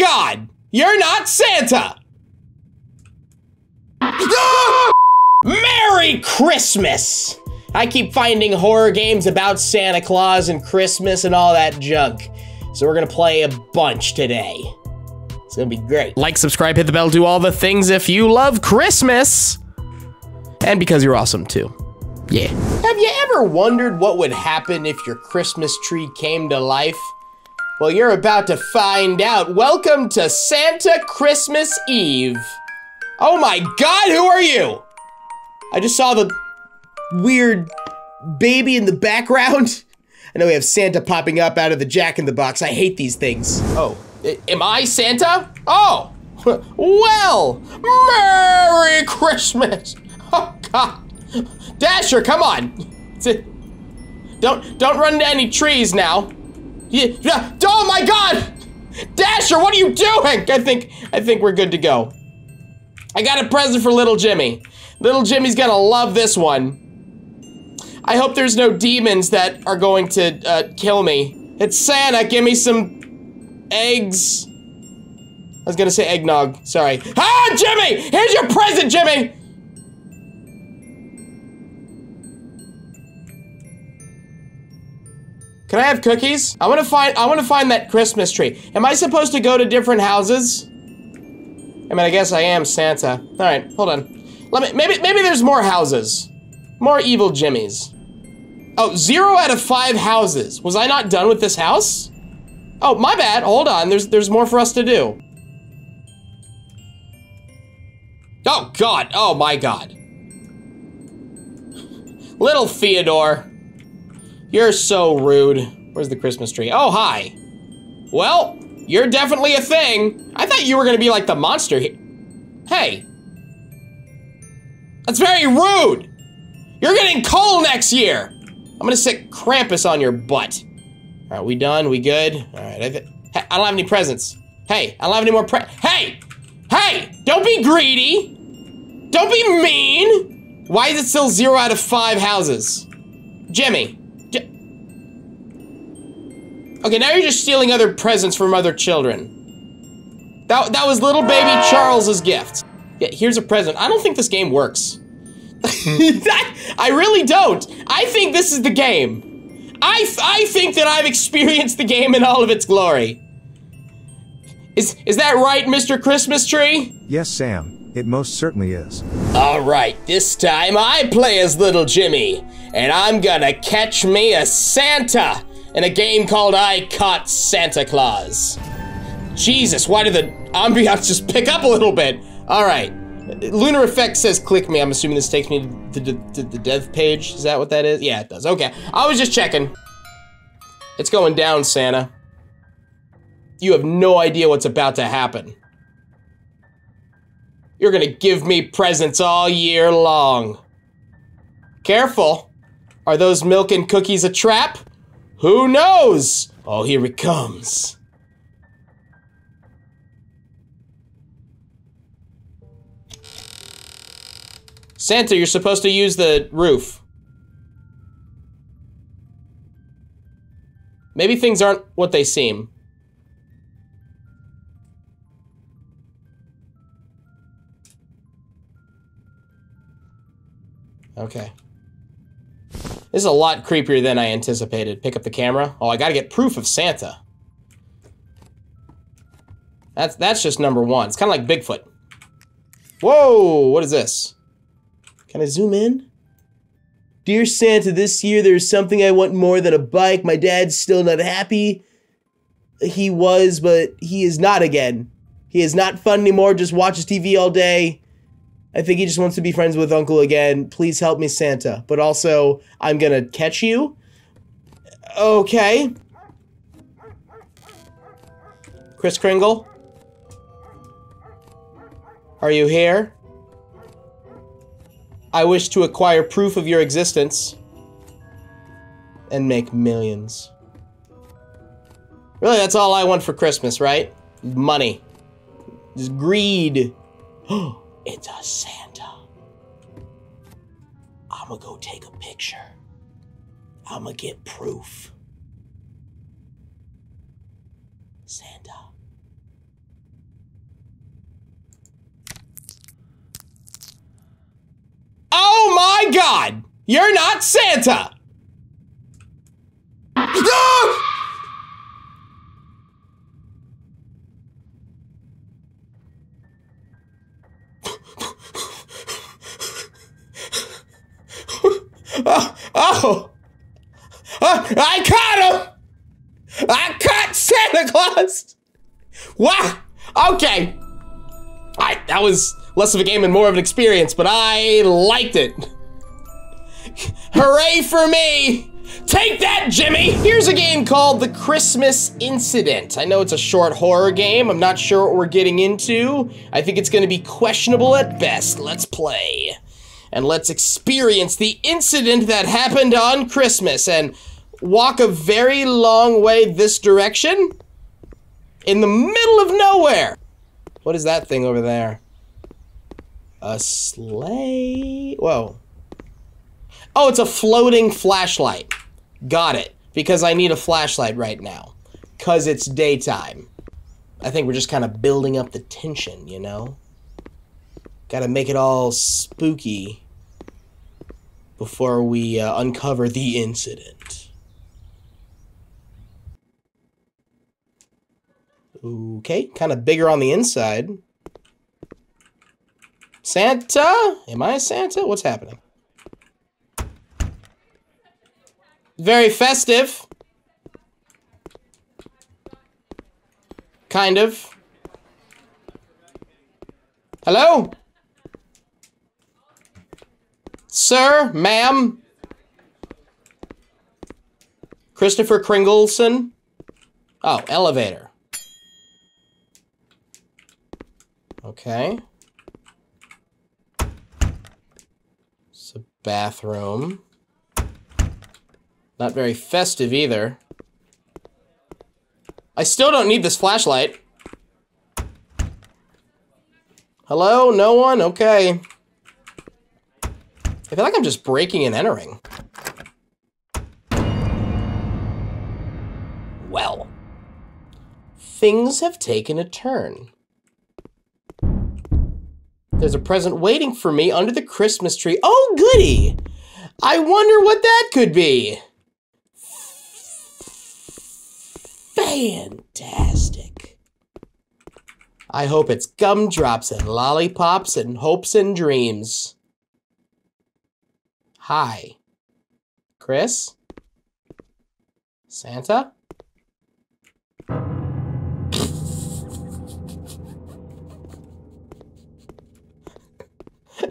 god! You're not Santa! Ah! Merry Christmas! I keep finding horror games about Santa Claus and Christmas and all that junk. So we're gonna play a bunch today. It's gonna be great. Like, subscribe, hit the bell, do all the things if you love Christmas. And because you're awesome too. Yeah. Have you ever wondered what would happen if your Christmas tree came to life? Well, you're about to find out. Welcome to Santa Christmas Eve. Oh my god, who are you? I just saw the weird baby in the background. I know we have Santa popping up out of the Jack in the Box. I hate these things. Oh, am I Santa? Oh, well, Merry Christmas. Oh God, Dasher, come on. Don't don't run into any trees now. Yeah, oh my God, Dasher, what are you doing? I think I think we're good to go. I got a present for little Jimmy. Little Jimmy's gonna love this one. I hope there's no demons that are going to uh, kill me. It's Santa, give me some eggs. I was gonna say eggnog, sorry. Ah, Jimmy! Here's your present, Jimmy! Can I have cookies? I wanna find- I wanna find that Christmas tree. Am I supposed to go to different houses? I mean, I guess I am Santa. Alright, hold on. Let me- maybe- maybe there's more houses. More evil Jimmys. Oh, zero out of five houses. Was I not done with this house? Oh, my bad. Hold on. There's there's more for us to do. Oh, God. Oh, my God. Little Theodore. You're so rude. Where's the Christmas tree? Oh, hi. Well, you're definitely a thing. I thought you were to be like the monster. Hey. That's very rude. You're getting coal next year! I'm gonna sit Krampus on your butt. Alright, we done? We good? Alright, I, hey, I don't have any presents. Hey, I don't have any more pre- Hey! Hey! Don't be greedy! Don't be mean! Why is it still zero out of five houses? Jimmy. Okay, now you're just stealing other presents from other children. That, that was little baby Charles's gift. Yeah, here's a present. I don't think this game works. I really don't. I think this is the game. I, I think that I've experienced the game in all of its glory. Is, is that right, Mr. Christmas Tree? Yes, Sam. It most certainly is. All right, this time I play as little Jimmy, and I'm gonna catch me a Santa in a game called I Caught Santa Claus. Jesus, why did the ambiance just pick up a little bit? All right, Lunar Effect says click me. I'm assuming this takes me to, to, to, the dev page. Is that what that is? Yeah, it does. Okay. I was just checking. It's going down, Santa. You have no idea what's about to happen. You're gonna give me presents all year long. Careful. Are those milk and cookies a trap? Who knows? Oh, here it comes. Santa, you're supposed to use the roof. Maybe things aren't what they seem. Okay. This is a lot creepier than I anticipated. Pick up the camera. Oh, I gotta get proof of Santa. That's that's just number one. It's kind of like Bigfoot. Whoa, what is this? Can I zoom in? Dear Santa, this year there's something I want more than a bike. My dad's still not happy. He was, but he is not again. He is not fun anymore, just watches TV all day. I think he just wants to be friends with Uncle again. Please help me, Santa. But also, I'm gonna catch you. Okay. Kris Kringle? Are you here? I wish to acquire proof of your existence and make millions. Really, that's all I want for Christmas, right? Money. Just greed. Oh, it's a Santa. I'ma go take a picture. I'ma get proof. Santa. Oh my god! You're not Santa! That was less of a game and more of an experience, but I liked it. Hooray for me! Take that, Jimmy! Here's a game called The Christmas Incident. I know it's a short horror game. I'm not sure what we're getting into. I think it's gonna be questionable at best. Let's play and let's experience the incident that happened on Christmas and walk a very long way this direction in the middle of nowhere. What is that thing over there? A sleigh? Whoa. Oh, it's a floating flashlight. Got it. Because I need a flashlight right now. Because it's daytime. I think we're just kind of building up the tension, you know? Gotta make it all spooky before we uh, uncover the incident. Okay, kind of bigger on the inside. Santa? Am I Santa? What's happening? Very festive. Kind of. Hello? Sir, ma'am? Christopher Kringleson? Oh, elevator. Okay. It's a bathroom. Not very festive either. I still don't need this flashlight. Hello? No one? Okay. I feel like I'm just breaking and entering. Well, things have taken a turn. There's a present waiting for me under the Christmas tree. Oh, goody! I wonder what that could be. Fantastic. I hope it's gumdrops and lollipops and hopes and dreams. Hi. Chris? Santa?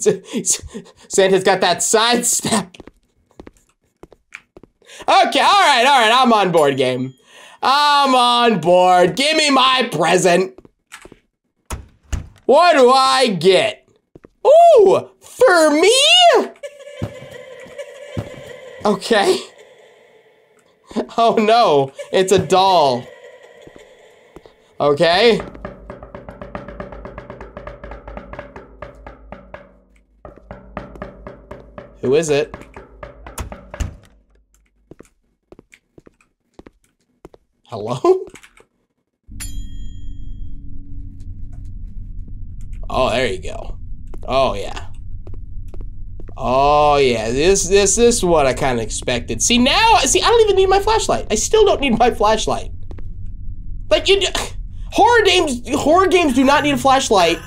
Santa's got that sidestep. Okay, all right, all right, I'm on board, game. I'm on board. Give me my present. What do I get? Ooh, for me? Okay. Oh no, it's a doll. Okay. Who is it? Hello? Oh, there you go. Oh, yeah. Oh yeah, this this this is what I kind of expected. See now, see I don't even need my flashlight. I still don't need my flashlight. Like you, horror games, horror games do not need a flashlight.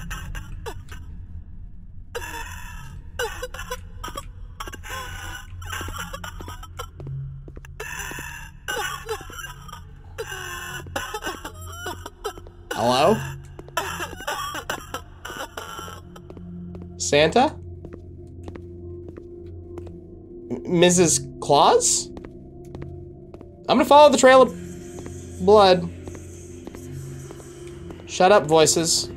Santa? Mrs. Claus? I'm gonna follow the trail of blood. Shut up, voices.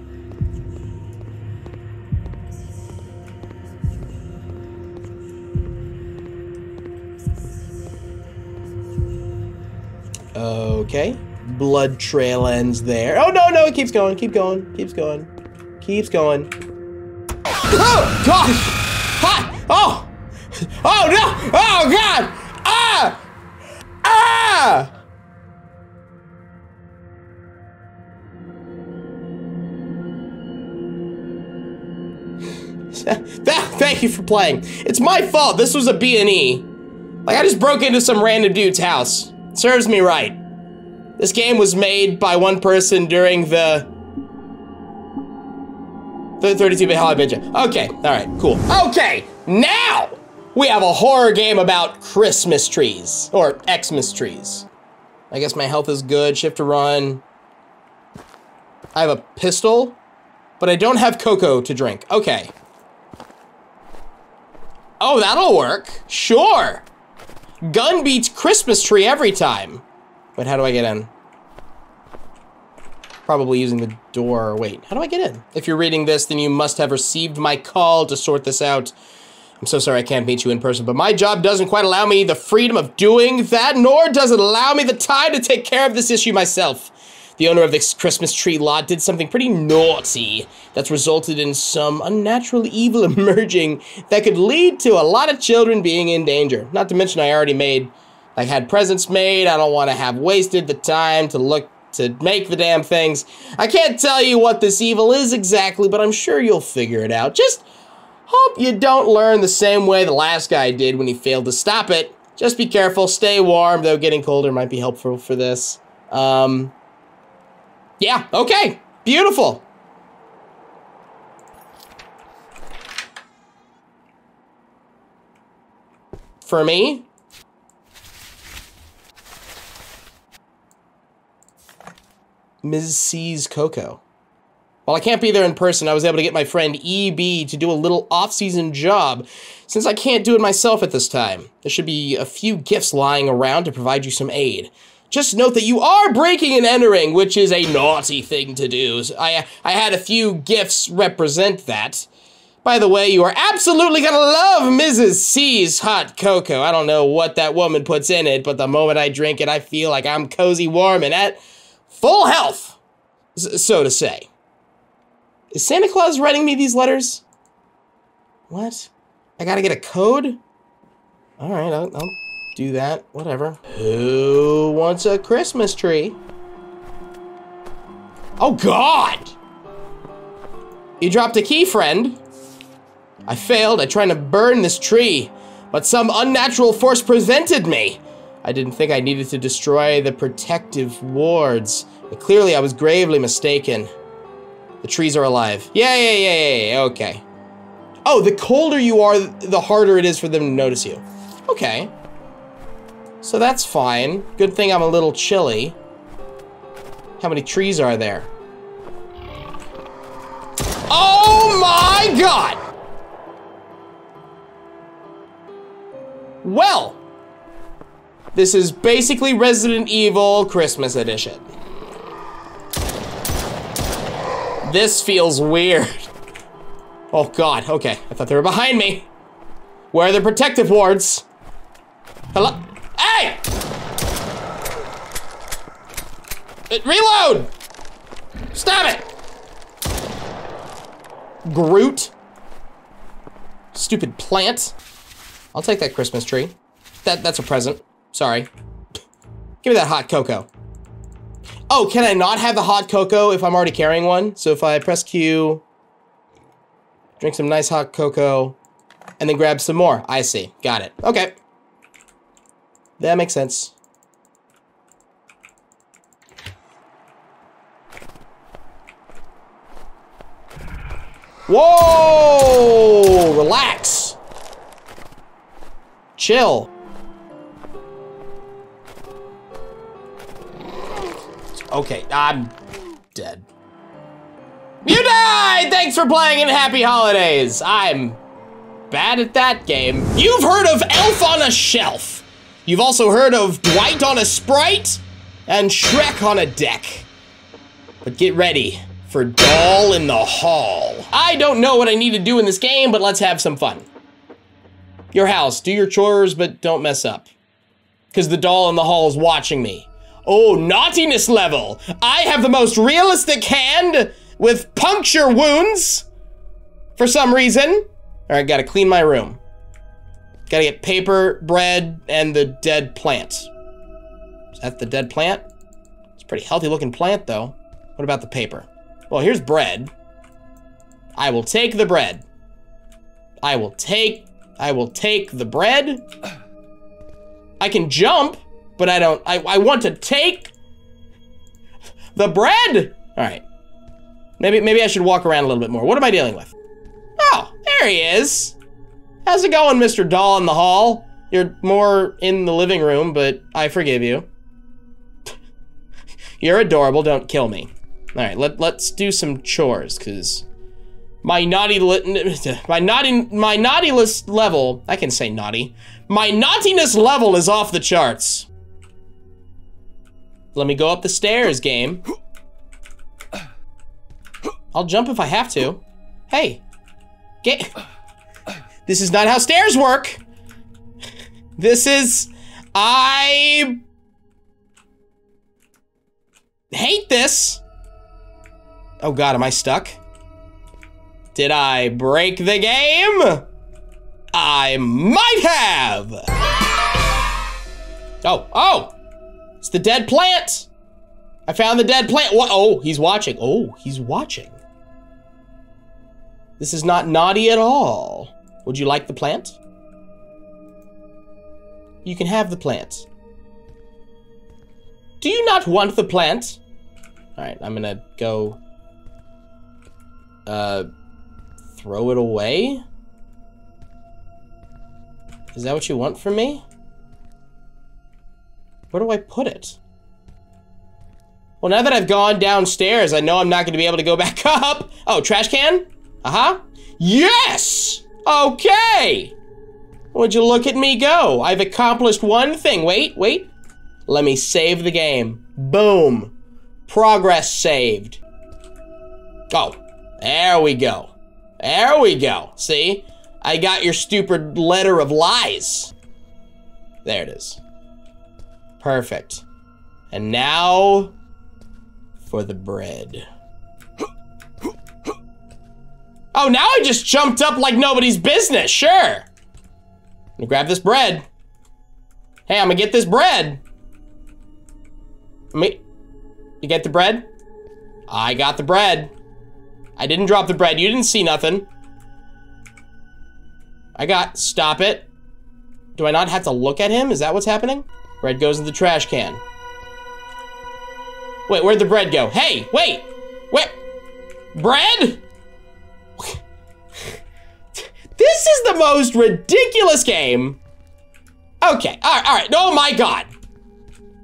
Okay. Blood trail ends there. Oh, no, no, it keeps going, keep going, keeps going, keeps going. Oh, gosh! Ha! Oh! Oh no! Oh god! Ah! Ah! Thank you for playing. It's my fault. This was a B&E. Like, I just broke into some random dude's house. Serves me right. This game was made by one person during the... The 32-bit Hollywood Okay, alright, cool. Okay, now we have a horror game about Christmas trees. Or Xmas trees. I guess my health is good. Shift to run. I have a pistol, but I don't have cocoa to drink. Okay. Oh, that'll work. Sure. Gun beats Christmas tree every time. But how do I get in? Probably using the door. Wait, how do I get in? If you're reading this, then you must have received my call to sort this out. I'm so sorry I can't meet you in person, but my job doesn't quite allow me the freedom of doing that, nor does it allow me the time to take care of this issue myself. The owner of this Christmas tree lot did something pretty naughty that's resulted in some unnatural evil emerging that could lead to a lot of children being in danger. Not to mention I already made, like had presents made, I don't want to have wasted the time to look to make the damn things. I can't tell you what this evil is exactly, but I'm sure you'll figure it out. Just Hope you don't learn the same way the last guy did when he failed to stop it. Just be careful, stay warm, though getting colder might be helpful for this. Um, yeah, okay, beautiful. For me, Ms. C's Cocoa. While I can't be there in person, I was able to get my friend EB to do a little off-season job, since I can't do it myself at this time. There should be a few gifts lying around to provide you some aid. Just note that you are breaking and entering, which is a naughty thing to do. I, I had a few gifts represent that. By the way, you are absolutely gonna love Mrs. C's hot cocoa. I don't know what that woman puts in it, but the moment I drink it, I feel like I'm cozy warm and at full health, so to say. Is Santa Claus writing me these letters? What? I gotta get a code? Alright, I'll, I'll do that. Whatever. Who wants a Christmas tree? Oh, God! You dropped a key, friend. I failed. I tried to burn this tree, but some unnatural force prevented me. I didn't think I needed to destroy the protective wards, but clearly I was gravely mistaken. The trees are alive. Yeah, yeah, yeah, yeah, okay. Oh, the colder you are, the harder it is for them to notice you. Okay. So that's fine. Good thing I'm a little chilly. How many trees are there? Oh my god! Well, this is basically Resident Evil Christmas Edition. This feels weird. Oh god, okay. I thought they were behind me. Where are the protective wards? Hello? Hey! Uh, reload! Stop it! Groot. Stupid plant. I'll take that Christmas tree. That That's a present. Sorry. Give me that hot cocoa. Oh, can I not have the hot cocoa if I'm already carrying one? So if I press Q, drink some nice hot cocoa, and then grab some more. I see. Got it. Okay. That makes sense. Whoa! Relax. Chill. Okay, I'm dead. You died! Thanks for playing and happy holidays! I'm bad at that game. You've heard of Elf on a Shelf. You've also heard of Dwight on a Sprite and Shrek on a Deck. But get ready for Doll in the Hall. I don't know what I need to do in this game, but let's have some fun. Your house, do your chores, but don't mess up. Because the doll in the hall is watching me. Oh, naughtiness level. I have the most realistic hand with puncture wounds for some reason. All right, gotta clean my room. Gotta get paper, bread, and the dead plant. Is that the dead plant? It's a pretty healthy looking plant though. What about the paper? Well, here's bread. I will take the bread. I will take, I will take the bread. I can jump, but I don't, I, I want to take the bread. All right. Maybe, maybe I should walk around a little bit more. What am I dealing with? Oh, there he is. How's it going, Mr. Doll in the hall? You're more in the living room, but I forgive you. You're adorable, don't kill me. All right, let, let's do some chores, because my naughty, my naughty, my naughtyless level, I can say naughty, my naughtiness level is off the charts. Let me go up the stairs, game. I'll jump if I have to. Hey, get, this is not how stairs work. This is, I hate this. Oh God, am I stuck? Did I break the game? I might have. Oh, oh, it's the dead plant. I found the dead plant. What? Oh, he's watching. Oh, he's watching. This is not naughty at all. Would you like the plant? You can have the plant. Do you not want the plant? All right, I'm gonna go, uh, throw it away? Is that what you want from me? Where do I put it? Well, now that I've gone downstairs, I know I'm not gonna be able to go back up. Oh, trash can? Uh-huh. Yes! Okay! Would you look at me go? I've accomplished one thing. Wait, wait. Let me save the game. Boom. Progress saved. Oh, there we go. There we go. See? I got your stupid letter of lies. There it is. Perfect. And now for the bread. Oh, now I just jumped up like nobody's business. Sure. grab this bread. Hey, I'm gonna get this bread. Me, you get the bread? I got the bread. I didn't drop the bread. You didn't see nothing. I got, stop it. Do I not have to look at him? Is that what's happening? Bread goes in the trash can. Wait, where'd the bread go? Hey, wait, wait, bread? This is the most ridiculous game. Okay, all right, all right. Oh my God.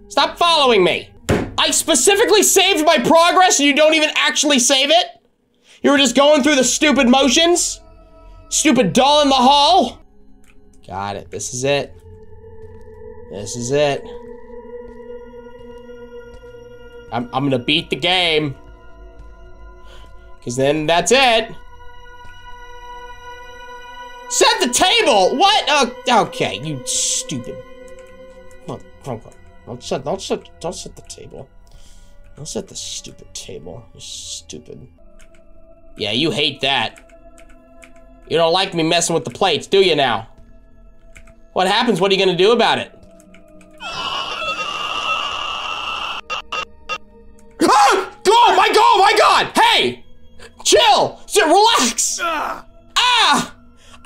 Stop following me. I specifically saved my progress and you don't even actually save it? You were just going through the stupid motions? Stupid doll in the hall? Got it, this is it. This is it. I'm, I'm gonna beat the game. Cause then that's it. Set the table! What? Uh, okay, you stupid. Don't, don't, don't set, don't set, don't set the table. Don't set the stupid table. You're stupid. Yeah, you hate that. You don't like me messing with the plates, do you now? What happens? What are you gonna do about it? Ah! Oh my god! Oh my god! Hey! Chill! Relax! Ah!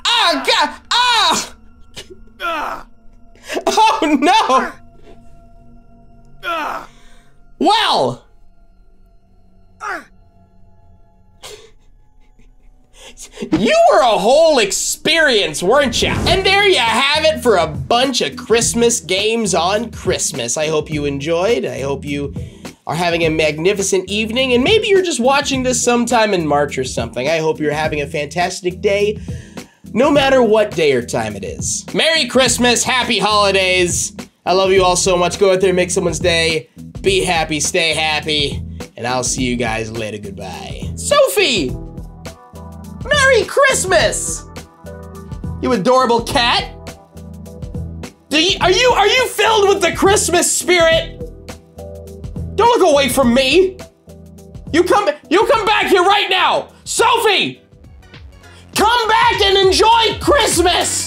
Ah, God! Ah! Oh, no! Well! You were a whole experience, weren't you? And there you have it for a bunch of Christmas games on Christmas. I hope you enjoyed. I hope you are having a magnificent evening, and maybe you're just watching this sometime in March or something. I hope you're having a fantastic day no matter what day or time it is. Merry Christmas, happy holidays. I love you all so much. Go out there, and make someone's day. Be happy, stay happy, and I'll see you guys later. Goodbye. Sophie! Merry Christmas! You adorable cat. You, are you are you filled with the Christmas spirit? Don't look away from me. You come you come back here right now. Sophie! Come back and enjoy Christmas!